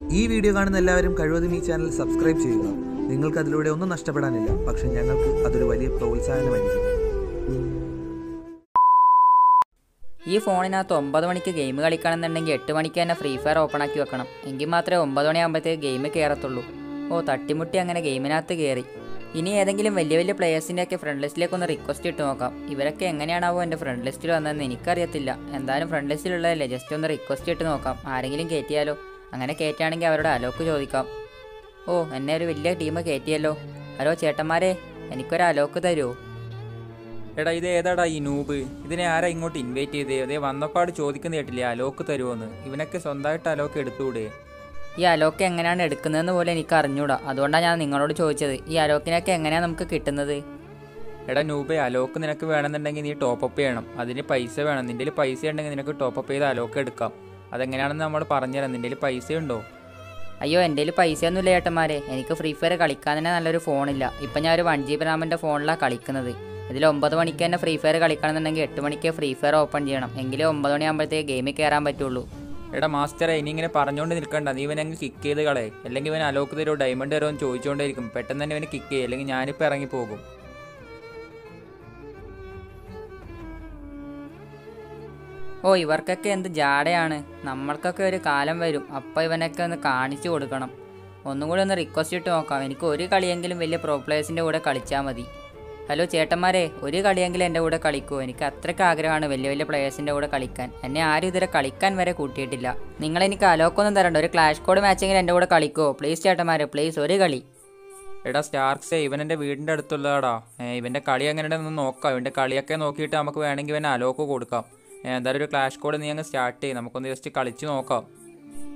ഈ വീഡിയോ കാണുന്ന എല്ലാവരും കഴിവതും ഈ ചാനൽ സബ്സ്ക്രൈബ് ചെയ്യുക. നിങ്ങൾക്ക് അതിലൂടെ ഒന്നും നഷ്ടപ്പെടാനില്ല. പക്ഷെ ഞങ്ങൾക്ക് അതൊരു വലിയ പ്രോത്സാഹനമായിരിക്കും. ഈ ഫോണിനകത്ത് ഒമ്പത് മണിക്ക് ഗെയിം കളിക്കണമെന്നുണ്ടെങ്കിൽ എട്ട് മണിക്ക് തന്നെ ഫ്രീ ഫയർ ഓപ്പൺ ആക്കി വെക്കണം. എങ്കിൽ മാത്രമേ ഒമ്പത് മണിയാകുമ്പോഴത്തേക്ക് ഗെയിം കയറത്തുള്ളൂ. ഓ തട്ടിമുട്ടി അങ്ങനെ ഗെയിമിനകത്ത് കയറി. ഇനി ഏതെങ്കിലും വലിയ വലിയ പ്ലേയേഴ്സിന്റെയൊക്കെ ഫ്രണ്ട് ലിസ്റ്റിലേക്ക് ഒന്ന് റിക്വസ്റ്റ് ഇട്ട് നോക്കാം. ഇവരൊക്കെ എങ്ങനെയാണാവോ എന്റെ ഫ്രണ്ട് ലിസ്റ്റിൽ വന്നതെന്ന് എനിക്കറിയത്തില്ല. എന്തായാലും ഫ്രണ്ട് ലിസ്റ്റിലുള്ളതല്ലേ ജസ്റ്റ് ഒന്ന് റിക്വസ്റ്റ് ഇട്ട് നോക്കാം. ആരെങ്കിലും കയറ്റിയാലോ അങ്ങനെ കയറ്റുകയാണെങ്കിൽ അവരോട് അലോക്ക് ചോദിക്കാം. ഓ എന്നെ ഒരു വലിയ ടീം കയറ്റിയല്ലോ ഹലോ ചേട്ടന്മാരെ എനിക്കൊരു അലോക്ക് തരുമോ എടാ ഇത് ഏതാടാ ഈ നൂബ് ഇതിനെ ആരാ ഇങ്ങോട്ട് ഇൻവൈറ്റ് ചെയ്തേ? അതേ വന്നപ്പാട് ചോദിക്കുന്ന കേട്ടില്ലേ അലോക്ക് തരുമോന്ന് ഇവനൊക്കെ സ്വന്തമായിട്ട് അലോക്ക് എടുത്തുകൂടെ ഈ അലോക്ക് എങ്ങനെയാണ് എടുക്കുന്നതെന്ന് പോലെ എനിക്ക് അറിഞ്ഞൂടാ. അതുകൊണ്ടാണ് ഞാൻ നിങ്ങളോട് ചോദിച്ചത് ഈ അലോക്കിനൊക്കെ എങ്ങനെയാണ് നമുക്ക് കിട്ടുന്നത്? എടാ നൂബെ അലോക്ക് നിനക്ക് വേണമെന്നുണ്ടെങ്കിൽ നീ ടോപ്പ് അപ്പ് ചെയ്യണം. അതിന് പൈസ വേണം. നിന്റെ പൈസ ഉണ്ടെങ്കിൽ നിനക്ക് ടോപ്പ് അപ്പ് ചെയ്ത് അലോക്ക് എടുക്കാം. അതെങ്ങനെയാണെന്ന് നമ്മൾ പറഞ്ഞുതരാം. കയ്യിൽ പൈസ ഉണ്ടോ അയ്യോ എന്റെ കയ്യിൽ പൈസയൊന്നുമില്ല ചേട്ടന്മാരെ എനിക്ക് ഫ്രീ ഫയർ കളിക്കാൻ തന്നെ നല്ലൊരു ഫോണില്ല. ഇപ്പം ഞാൻ ഒരു വൺ ജി ബി റാമിന്റെ ഫോണിലാണ് കളിക്കുന്നത്. ഇതിൽ ഒമ്പത് മണിക്ക് തന്നെ ഫ്രീ ഫയർ കളിക്കണമെന്നുണ്ടെങ്കിൽ എട്ട് മണിക്ക് ഫ്രീ ഫയർ ഓപ്പൺ ചെയ്യണം. എങ്കിലേ ഒമ്പത് മണിയാകുമ്പോഴത്തേക്ക് ഗെയിമിൽ കയറാൻ പറ്റുള്ളൂ. എടാ മാസ്റ്ററെ ഇനി ഇങ്ങനെ പറഞ്ഞുകൊണ്ട് നിൽക്കണ്ട. നീ ഇവനെ അങ്ങ് കിക്ക് ചെയ്ത് കളയെ അല്ലെങ്കിൽ ഇവൻ അലോക്ക് തരുമോ ഡയമണ്ട് തരുമോ എന്ന് ചോദിച്ചുകൊണ്ടേയിരിക്കും. പെട്ടെന്ന് തന്നെ ഇവനെ കിക്ക് ചെയ്യും. അല്ലെങ്കിൽ ഞാനിപ്പോൾ ഇറങ്ങി ഓ ഇവർക്കൊക്കെ എന്ത് ജാടയാണ്. നമ്മൾക്കൊക്കെ ഒരു കാലം വരും. അപ്പോൾ ഇവനൊക്കെ ഒന്ന് കാണിച്ചു കൊടുക്കണം. ഒന്നും കൂടി ഒന്ന് റിക്വസ്റ്റ് ഇട്ട് നോക്കാം. എനിക്ക് ഒരു കളിയെങ്കിലും വലിയ പ്രോ പ്ലേയേഴ്സിന്റെ കൂടെ കളിച്ചാൽ മതി. ഹലോ ചേട്ടന്മാരെ ഒരു കളിയെങ്കിലും എന്റെ കൂടെ കളിക്കുമോ എനിക്ക് അത്രയ്ക്ക് ആഗ്രഹമാണ് വലിയ വലിയ പ്ലേയേഴ്സിന്റെ കൂടെ കളിക്കാൻ. എന്നെ ആരും ഇതുവരെ കളിക്കാൻ വരെ കൂട്ടിയിട്ടില്ല. നിങ്ങൾ നിങ്ങളെനിക്ക് അലോക്കൊന്നും തരണ്ട. ഒരു ക്ലാഷ് കോഡ് മാച്ചെങ്കിലും എന്റെ കൂടെ കളിക്കുമോ പ്ലീസ് ചേട്ടന്മാരെ പ്ലീസ് ഒരു കളി. എടാ സ്റ്റാർക്സേ ഇവൻ എന്റെ വീടിന്റെ അടുത്തുള്ളതാടാ. ഇവന്റെ കളി എങ്ങനെയുണ്ടെന്ന് നോക്കാം. ഇവന്റെ കളിയൊക്കെ നോക്കിയിട്ട് നമുക്ക് വേണമെങ്കിൽ ഇവൻ അലോക്ക് കൊടുക്കാം. എന്തായാലും ഒരു ക്ലാഷ് കോഡ് നീ അങ്ങ് സ്റ്റാർട്ട് ചെയ്യും. നമുക്കൊന്ന് ജസ്റ്റ് കളിച്ച് നോക്കാം.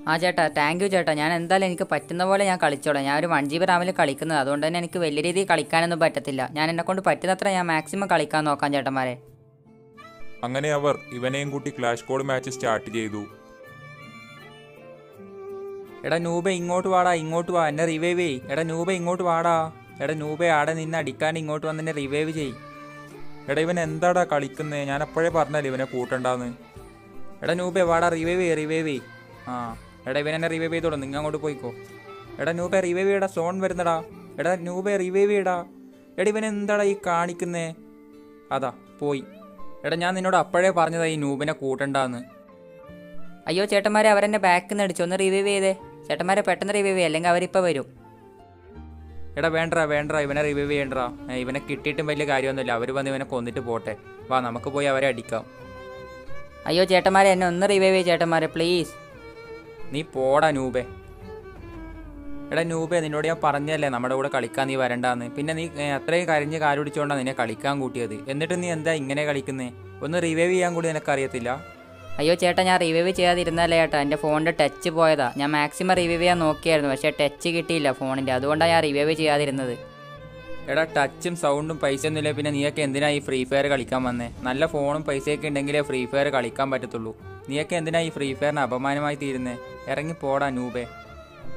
ആ ചേട്ടാ താങ്ക് യു ചേട്ടാ. ഞാൻ എന്തായാലും എനിക്ക് പറ്റുന്ന പോലെ ഞാൻ കളിച്ചോളാം. ഞാൻ ഒരു വൺ ജി ബി റാമിൽ കളിക്കുന്നത്. അതുകൊണ്ട് തന്നെ എനിക്ക് വലിയ രീതിയിൽ കളിക്കാനൊന്നും പറ്റത്തില്ല. ഞാൻ എന്നെ കൊണ്ട് പറ്റുന്നത്ര ഞാൻ മാക്സിമം കളിക്കാൻ നോക്കാം ചേട്ടന്മാരെ. അങ്ങനെ അവർ ഇവനെയും കൂട്ടി ക്ലാഷ് കോഡ് മാച്ച് സ്റ്റാർട്ട് ചെയ്തു. എടാ നൂബ ഇങ്ങോട്ട് വാടാ ഇങ്ങോട്ട് വാ. എന്നെ റിവൈവ് ചെയ് എടാ നൂബ ഇങ്ങോട്ട് വാടാ. എടാ നൂബ ആടെ നിന്ന് അടിക്കാൻ ഇങ്ങോട്ട് വന്ന് എന്നെ റിവൈവ് ചെയ് എടാ ഇവൻ എന്താടാ കളിക്കുന്നത് ഞാൻ അപ്പോഴേ പറഞ്ഞല്ലേ ഇവനെ കൂട്ടണ്ടാന്ന്. എടാ നൂബെ വാടാ റിവൈവ് ചെയ്യ റിവൈവ് ചെയ് ആ എടാ ഇവൻ എന്നെ റിവൈവ് ചെയ്തോളൂ നിങ്ങൾ അങ്ങോട്ട് പോയിക്കോ. എടാ നൂബെ റിവൈവ് ചെയ്യടാ സോൺ വരുന്നടാ. എടാ നൂബെ റിവൈവ് ചെയ്യടാ എടാ ഇവൻ എന്താടാ ഈ കാണിക്കുന്നേ? അതാ പോയി. എടാ ഞാൻ നിന്നോട് അപ്പോഴേ പറഞ്ഞതാ ഈ നൂബിനെ കൂട്ടണ്ടാന്ന്. അയ്യോ ചേട്ടന്മാരെ അവരെന്നെ ബാക്കിൽ നിന്ന് അടിച്ചു ഒന്ന് റിവൈവ് ചെയ്തേ. ചേട്ടന്മാരെ പെട്ടെന്ന് റിവൈവ് ചെയ്യേ അല്ലെങ്കിൽ അവരിപ്പോൾ വരും. എടാ വേണ്ടടാ വേണ്ടടാ ഇവനെ റിവൈവ് ചെയ്യണ്ട ഇവനെ കിട്ടിയിട്ടും വലിയ കാര്യമൊന്നുമില്ല. അവർ വന്ന് ഇവനെ കൊന്നിട്ട് പോട്ടെ. വാ നമുക്ക് പോയി അവരെ അടിക്കാം. അയ്യോ ചേട്ടന്മാരെ എന്നെ ഒന്ന് റിവൈവ് ചെയ്യ ചേട്ടന്മാരെ പ്ലീസ് നീ പോടാ നൂബെ എടാ നൂബെ നിന്നോട് ഞാൻ പറഞ്ഞല്ലേ നമ്മുടെ കൂടെ കളിക്കാൻ നീ വരണ്ടാന്ന്. പിന്നെ നീ അത്രയും കരഞ്ഞ് കാലുപിടിച്ചോണ്ടാണ് നിന്നെ കളിക്കാൻ കൂട്ടിയത്. എന്നിട്ട് നീ എന്താ ഇങ്ങനെ കളിക്കുന്നേ? ഒന്ന് റിവൈവ് ചെയ്യാൻ കൂടി നിനക്കറിയത്തില്ല? അയ്യോ ചേട്ടാ ഞാൻ റിവൈവ് ചെയ്യാതിരുന്നല്ലേ ചേട്ടാ? എന്റെ ഫോണിന്റെ ടച്ച് പോയതാ. ഞാൻ മാക്സിമം റിവൈവ് ചെയ്യാൻ നോക്കിയായിരുന്നു പക്ഷേ ടച്ച് കിട്ടിയില്ല ഫോണിന്റെ. അതുകൊണ്ടാണ് ഞാൻ റിവൈവ് ചെയ്യാതിരുന്നത്. എടാ ടച്ചും സൗണ്ടും പൈസ ഒന്നുമില്ല പിന്നെ നീയൊക്കെ എന്തിനാ ഈ ഫ്രീ ഫയർ കളിക്കാൻ വന്നേ? നല്ല ഫോണും പൈസയൊക്കെ ഉണ്ടെങ്കിലേ ഫ്രീ ഫയർ കളിക്കാൻ പറ്റത്തുള്ളൂ. നീയൊക്കെ എന്തിനാ ഈ ഫ്രീ ഫയറിന് അപമാനമായി തീരുന്നേ? ഇറങ്ങി പോടാ നൂബേ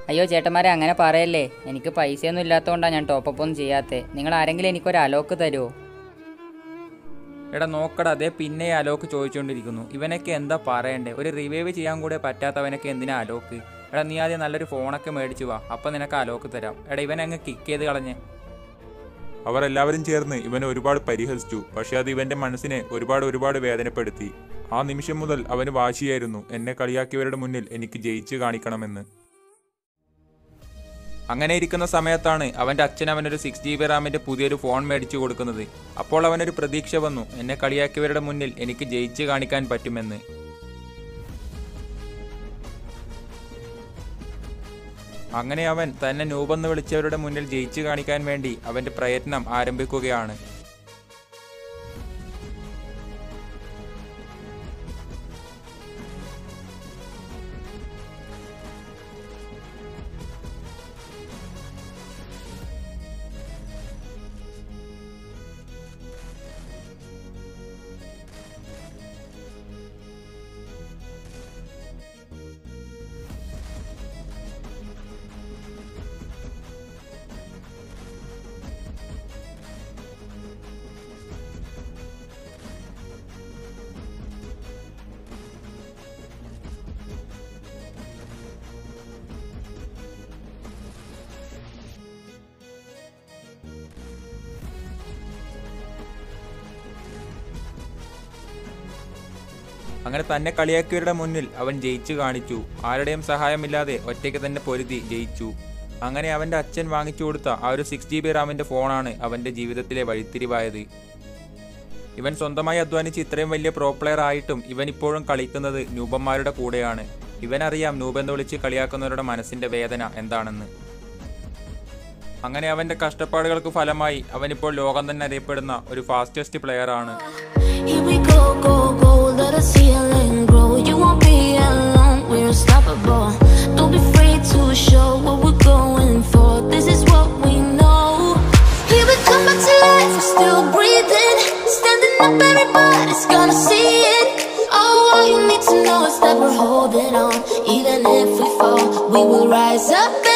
അയ്യോ ചേട്ടന്മാരെ അങ്ങനെ പറയല്ലേ? എനിക്ക് പൈസയൊന്നും ഇല്ലാത്തതുകൊണ്ടാണ് ഞാൻ ടോപ്പപ്പ് ഒന്നും ചെയ്യാത്തത് നിങ്ങൾ ആരെങ്കിലും എനിക്കൊരു അലോക്ക് തരുമോ എടാ നോക്കടാ അതേ പിന്നെ അലോക്ക് ചോദിച്ചുകൊണ്ടിരിക്കുന്നു ഇവനൊക്കെ എന്താ പറയണ്ടേ? ഒരു റിവൈവ് ചെയ്യാൻ കൂടെ പറ്റാത്തവനൊക്കെ എന്തിനാ അലോക്ക്? എടാ നീ ആദ്യം നല്ലൊരു ഫോണൊക്കെ മേടിച്ചു വാ. അപ്പം നിനക്ക് അലോക്ക് തരാം. എടാ ഇവനങ്ങ് കിക്ക് ചെയ്ത് കളഞ്ഞേ. അവർ എല്ലാവരും ചേർന്ന് ഇവനെ ഒരുപാട് പരിഹസിച്ചു. പക്ഷെ അത് ഇവന്റെ മനസ്സിനെ ഒരുപാട് ഒരുപാട് വേദനപ്പെടുത്തി. ആ നിമിഷം മുതൽ അവന് വാശിയായിരുന്നു. എന്നെ കളിയാക്കിയവരുടെ മുന്നിൽ എനിക്ക് ജയിച്ചു കാണിക്കണമെന്ന്. അങ്ങനെ ഇരിക്കുന്ന സമയത്താണ് അവന്റെ അച്ഛൻ അവനൊരു സിക്സ് ജി ബി റാമിന്റെ പുതിയൊരു ഫോൺ മേടിച്ചു കൊടുക്കുന്നത്. അപ്പോൾ അവനൊരു പ്രതീക്ഷ വന്നു എന്നെ കളിയാക്കിയവരുടെ മുന്നിൽ എനിക്ക് ജയിച്ച് കാണിക്കാൻ പറ്റുമെന്ന്. അങ്ങനെ അവൻ തന്നെ നൂപെന്ന് വിളിച്ചവരുടെ മുന്നിൽ ജയിച്ചു കാണിക്കാൻ വേണ്ടി അവന്റെ പ്രയത്നം ആരംഭിക്കുകയാണ്. അങ്ങനെ തന്നെ കളിയാക്കിയവരുടെ മുന്നിൽ അവൻ ജയിച്ചു കാണിച്ചു. ആരുടെയും സഹായമില്ലാതെ ഒറ്റയ്ക്ക് തന്നെ പൊരുതി ജയിച്ചു. അങ്ങനെ അവന്റെ അച്ഛൻ വാങ്ങിച്ചു കൊടുത്ത ആ ഒരു സിക്സ് ജി ബി റാമിന്റെ ഫോണാണ് അവന്റെ ജീവിതത്തിലെ വഴിത്തിരിവായത്. ഇവൻ സ്വന്തമായി അധ്വാനിച്ച് ഇത്രയും വലിയ പ്രോ പ്ലെയർ ആയിട്ടും ഇവൻ ഇപ്പോഴും കളിക്കുന്നത് നൂപന്മാരുടെ കൂടെയാണ്. ഇവനറിയാം നൂപെന്ന് വിളിച്ച് കളിയാക്കുന്നവരുടെ മനസ്സിന്റെ വേദന എന്താണെന്ന്. അങ്ങനെ അവന്റെ കഷ്ടപ്പാടുകൾക്ക് ഫലമായി അവനിപ്പോൾ ലോകം തന്നെ അറിയപ്പെടുന്ന ഒരു ഫാസ്റ്റസ്റ്റ് പ്ലെയർ ആണ്. Everybody's gonna see it. Oh, all you need to know is that we're holding on. Even if we fall, we will rise up